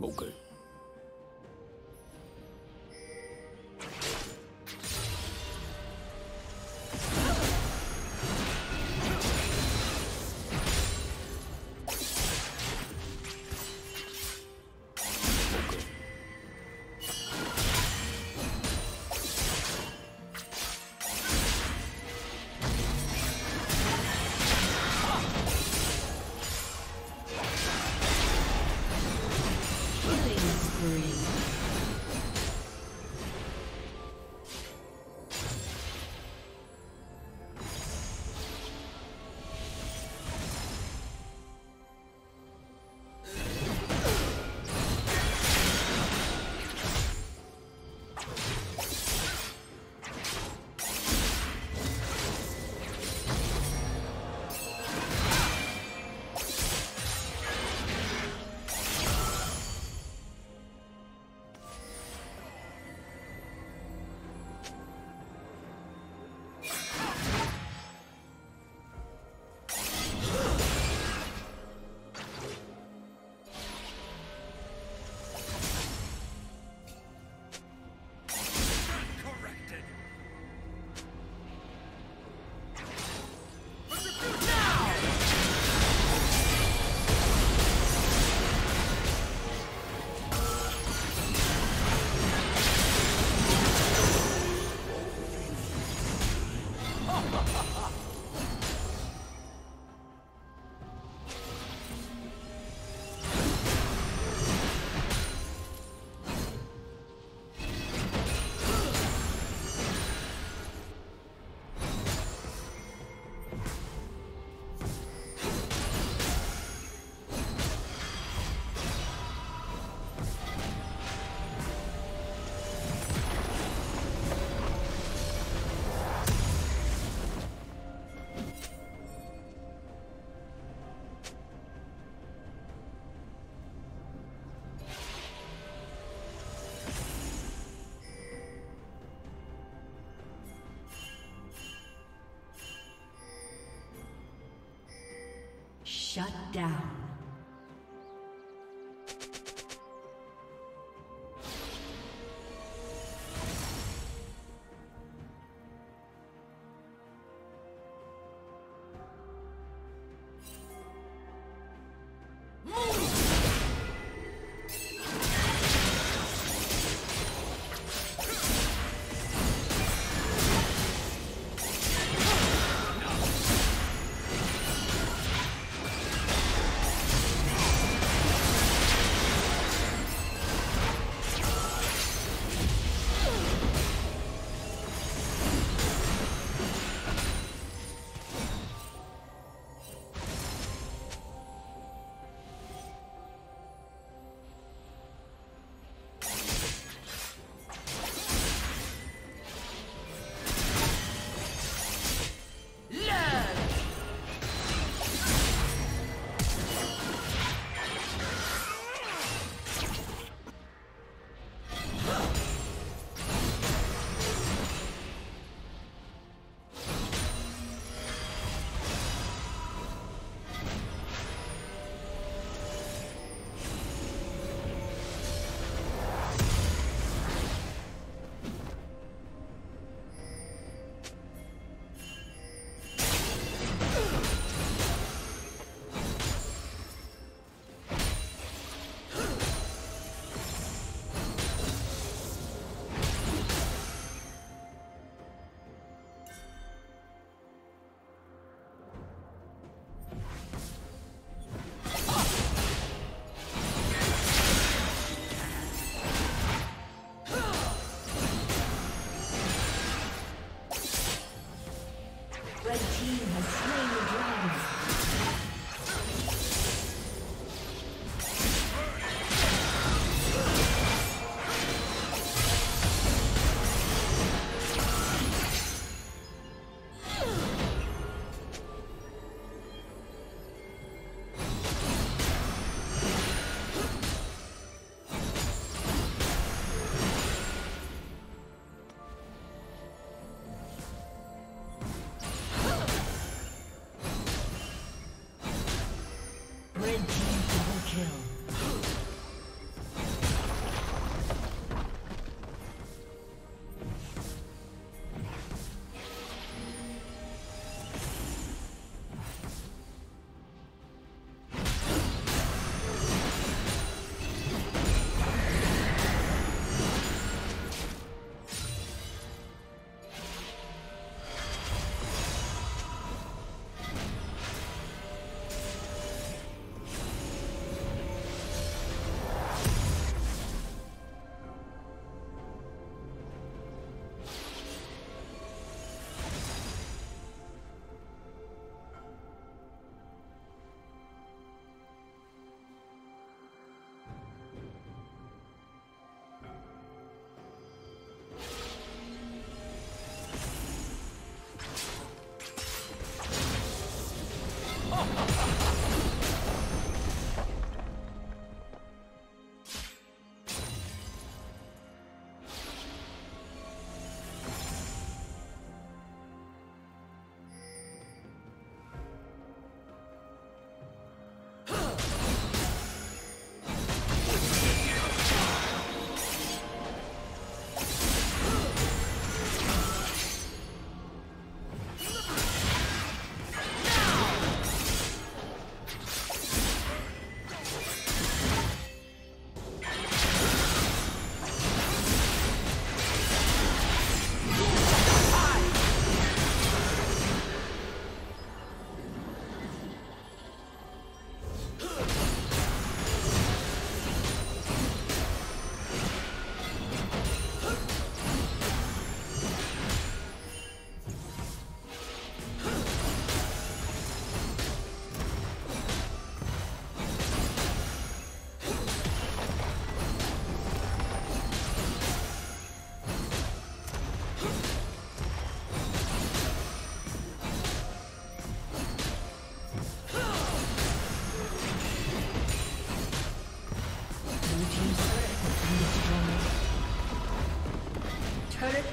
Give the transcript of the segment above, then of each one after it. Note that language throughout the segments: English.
Okay. Killing Shut down.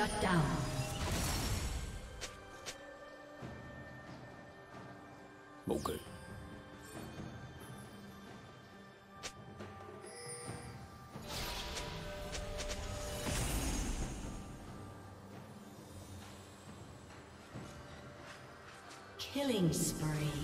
Shut down. Okay. Killing spree.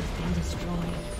has been destroyed.